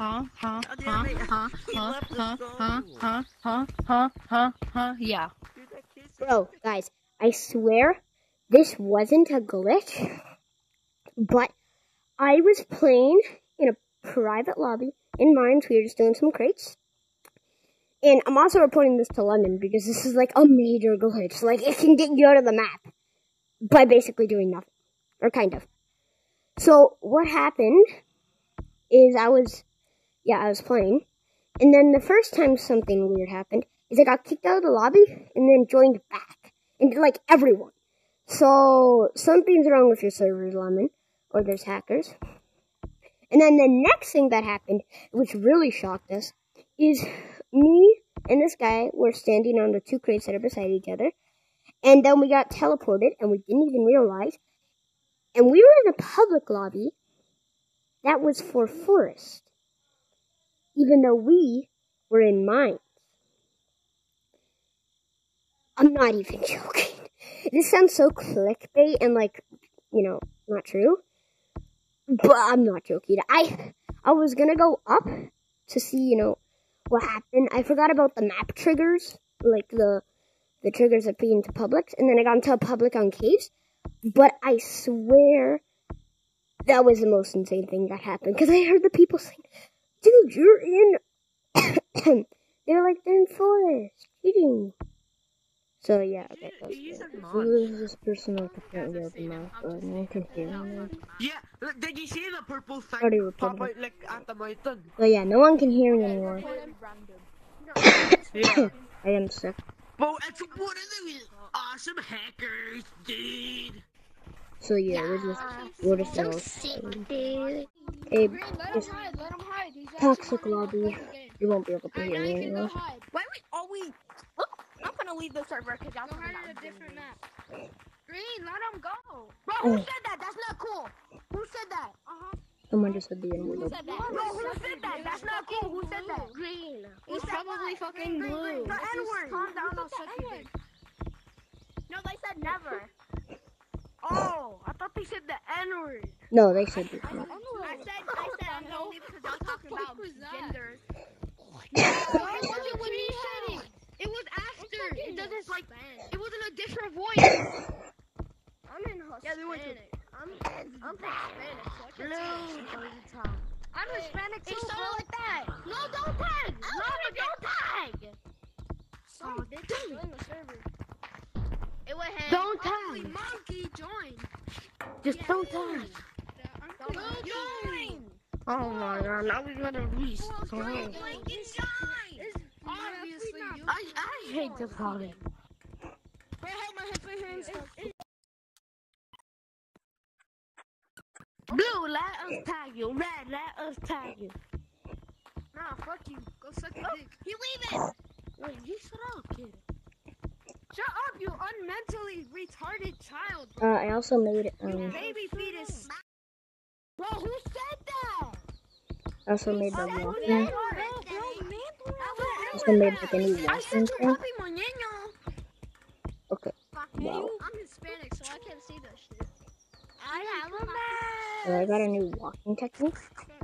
huh, huh, huh, huh, huh, huh, huh, huh, huh, huh, huh, yeah. Bro, guys, I swear this wasn't a glitch, but I was playing in a private lobby in Mines. We were just doing some crates. And I'm also reporting this to London because this is like a major glitch. Like, it can get you out of the map by basically doing nothing. Or kind of. So, what happened is I was, yeah, I was playing. And then the first time something weird happened is I got kicked out of the lobby and then joined back. And like everyone. So something's wrong with your servers, Lemming. Or there's hackers. And then the next thing that happened, which really shocked us, is me and this guy were standing on the two crates that are beside each other. And then we got teleported and we didn't even realize. And we were in a public lobby that was for forest. Even though we were in mines. I'm not even joking. This sounds so clickbait and like, you know, not true. But I'm not joking. I I was gonna go up to see, you know, what happened. I forgot about the map triggers, like the the triggers that put into public, and then I got into a public on caves. But I swear that was the most insane thing that happened because I heard the people saying, "Dude, you're in." they're like they're in forest cheating. So yeah, okay, that's You good. Who is this person like apparently open mouth? But no one can hear me. Yeah, look, did you see the purple thing Already pop reported. out like at the mountain? But yeah, no one can hear me anymore. Yeah. I am sick. But it's one of those awesome hackers, dude. So yeah, we're just we're just So sick, dude. Hey, Green, let him just toxic lobby. You won't be able to Alright, hear me you can go anymore. hide. Wait, wait, oh. Look, I'm gonna leave the server because y'all Go talking hide about at a different map. Green, let him go. Bro, Oh. who said that? That's not cool. Who said that? Uh-huh. Someone just said the N Who said that? Bro, who said that? That's not cool. Who said that? Green. Who It's probably fucking Green, green, blue. The N-word. Calm down, Who I'll suck the? No, they said never. Oh, I thought they said the N-word. No, they said this. I said, I said, I'm gonna leave because y'all talking about was that? gender. Why was it when you said it? It was after. It doesn't like. It was an additional voice. I'm in Hispanic. Yeah, they went to- I'm, I'm Hispanic, so no. I'm Hispanic too, It started like that. No, don't tag. Oh no, don't tag. Oh, they join the server. It went hand. Don't Ugly tag. monkey join. Just don't tag. Don't join. Oh my god, now we gotta restart. Lincoln join. Obviously, you. I, I hate this holiday. Wait, hold my head, put hands up. Blue, let us tag you. Red, let us tag you. Nah, fuck you. Go suck a oh. dick. He leaving. Wait, you shut up, kid. Shut up, you unmentally retarded child. Uh, I also made um, Baby fetus. Bro, who said that? I also made the Bro, walking. bro, bro, Also made like a new I walking thing. Okay. Wow. I'm Hispanic, so I can't see that shit. I have a So I got a new walking technique.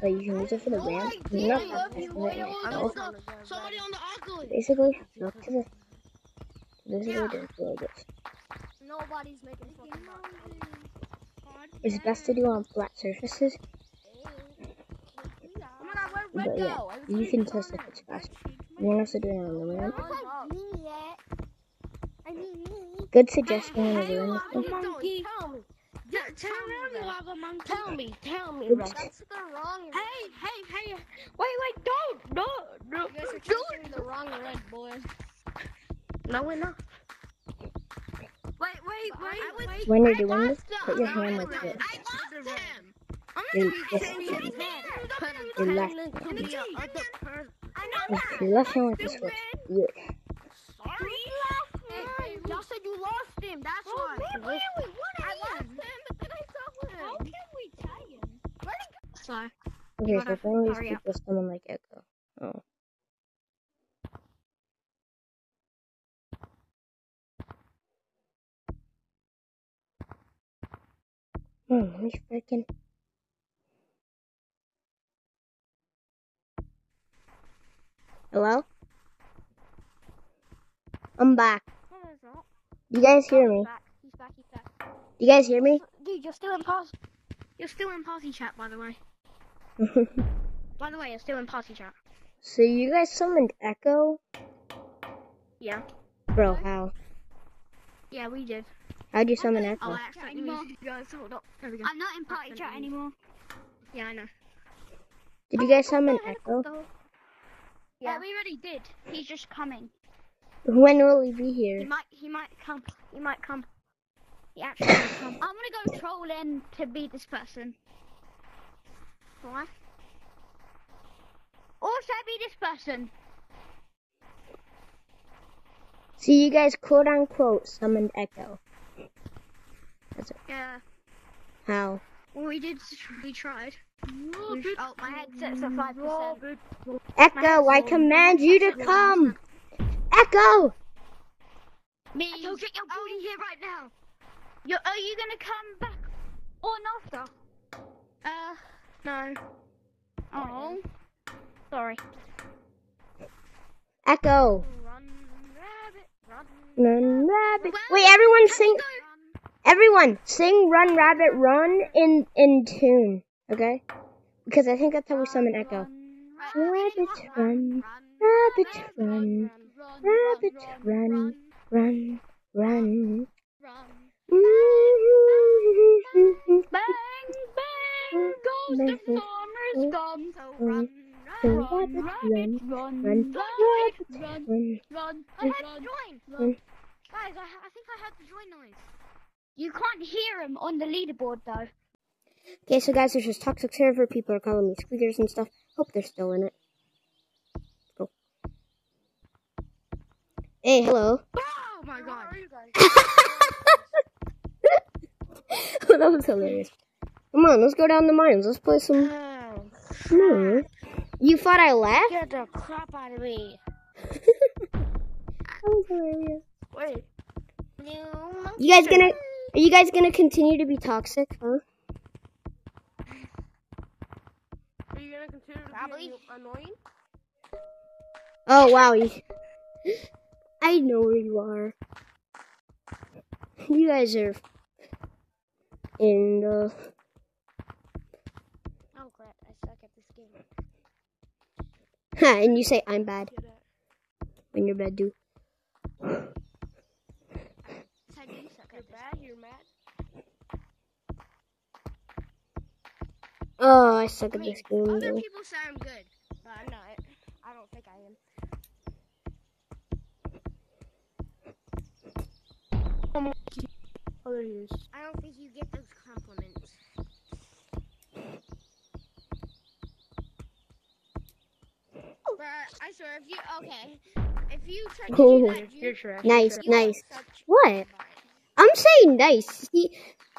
So you can use it for the ramp. No, I love you. Wait, hold no. on. Somebody on the Oculus. Basically, go to the this is what it is like this. Nobody's making fucking It's best to do on flat surfaces, my god, where'd but Red yeah. I you can test go if it's faster. You can also do it on the ramp. Good suggestion when you're doing this thing. Monkey. Tell me. Yeah, tell me, Lava Monkey. Tell me. Tell me. Oops. That's the wrong. Hey, hey, hey. Wait, wait, don't. No, no. You guys are Do the wrong red boy. No, we're not. Wait, wait, wait, wait. When you're doing this, put your hand like this. I lost him. Your, Put this, his hand. your left In hand. the other person. I know that. Your left hand like this. way. Yeah. Sorry. Hey, hey, y'all said you lost him. That's why. wait, wait, what I lost him, but then I took him. How can we tag him? Sorry. Okay, so gotta if one of these hurry up. people summon like Echo. Hmm, let me freaking Hello? I'm back. No, no, it's not. You guys hear me? He's back. He's back. You guys hear me? Dude, you're still in party. You're still in party chat, by the way. By the way, you're still in party chat. so you guys summoned Echo? Yeah. Bro, how? Yeah, we did. How'd you summon Echo? Oh, I accidentally anymore. muted you guys. Hold up. There we go. I'm not in party chat anymore. Yeah, I know. Did you guys summon Echo? Yeah. Uh, we already did. He's just coming. When will he be here? He here? might. He might come. He might come. He actually might come. I'm gonna go troll in to be this person. Why? Or should I be this person? So you guys quote unquote summoned Echo. Yeah. How? Well, we did. We tried. We, oh, my headset's at five percent. Echo, I command you to come! Echo! Me. Go get your booty here right now. You're, are you gonna come back on after? Uh, no. Oh. Sorry. Echo! Run, rabbit, run. Run, rabbit. Wait, everyone sing. Everyone sing "Run, Rabbit, Run" in in tune, okay? Because I think that's how we summon Echo. Rabbit, run, rabbit, run, rabbit, run, run, run. Bang, bang, goes the farmer's gun. So Mm. run, run. rabbit, Run, run, run, run, run, rabbit, run, run. run, I had to join. Guys, I, I think I had the join noise. You can't hear him on the leaderboard though. Okay, so guys, there's this toxic server. People are calling me squeakers and stuff. Hope they're still in it. Go. Hey, hello. Oh my god. that was hilarious. Come on, let's go down the mines. Let's play some. Oh, no. You thought I laughed? Get the crap out of me. That was hilarious. Wait. You guys gonna? Are you guys gonna continue to be toxic? Huh? Are you gonna continue to Probably. be annoying? Oh wow. I know where you are. You guys are in the. Oh crap, I suck at this game. Ha, and you say I'm bad when you're bad too. I do suck You're at this. bad, you're mad. Oh, I suck at I mean, this game. other Though. people say I'm good, but I'm not. I don't think I am. Oh, there he is. I don't think you get those compliments. Oh. But I swear, if you okay, if you try to Ooh. do that, you, You're trash. Nice, you nice. What? Nice. See,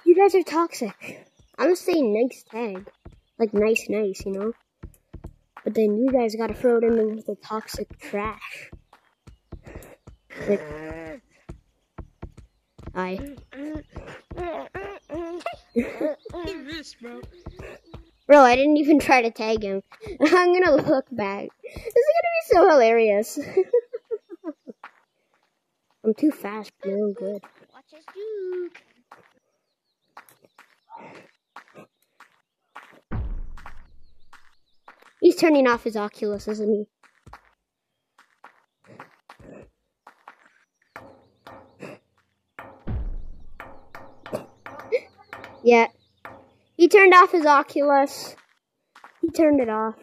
you guys are toxic. I'm saying nice tag. Like nice, nice, you know? But then you guys gotta throw it in with the toxic trash. Like, I. bro. I didn't even try to tag him. I'm gonna look back. This is gonna be so hilarious. I'm too fast, I'm good. He's turning off his Oculus, isn't he? Yeah. He turned off his Oculus. He turned it off.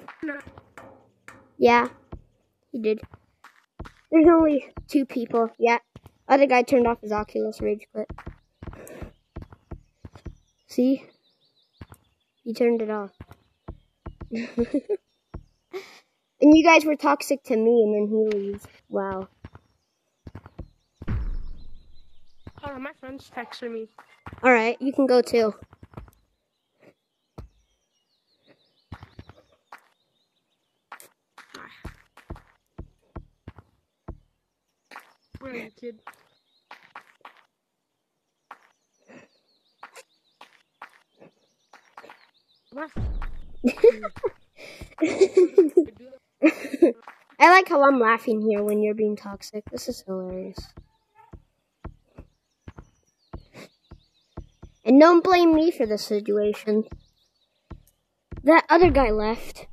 Yeah. He did. There's only two people. Yeah. Other guy turned off his Oculus Rage quit. See? He turned it off. and you guys were toxic to me, and then he leaves. Wow. Oh, my friend's texting me. Alright, you can go too. Where kid? I like how I'm laughing here when you're being toxic. This is hilarious. And don't blame me for this situation. That other guy left.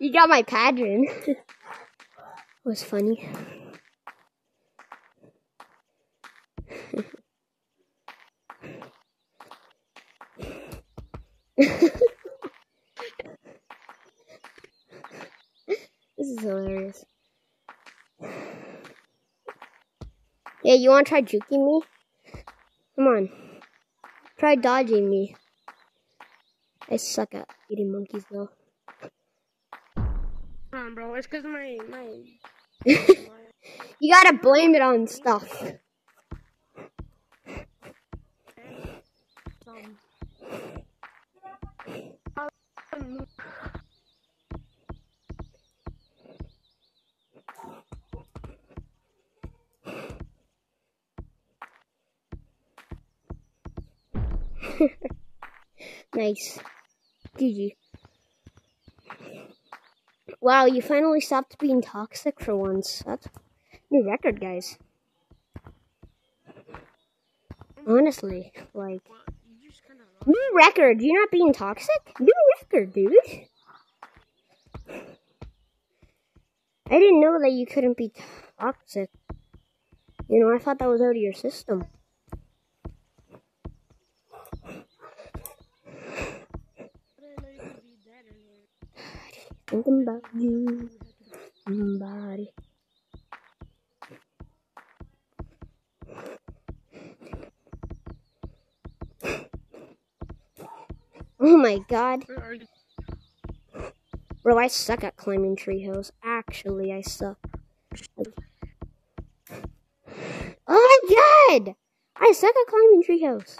You got my pattern. was funny. this is hilarious. Yeah, you want to try juking me? Come on. Try dodging me. I suck at eating monkeys though. On, bro. It's because my my. You gotta blame it on stuff. Nice. GG. Wow, you finally stopped being toxic for once. That's new record, guys. Honestly, like new record. You're not being toxic. New record, dude. I didn't know that you couldn't be toxic. You know, I thought that was out of your system. Thinking about you, somebody. Oh my god. Bro, I suck at climbing treehouse. Actually, I suck. Oh my god! I suck at climbing treehouse.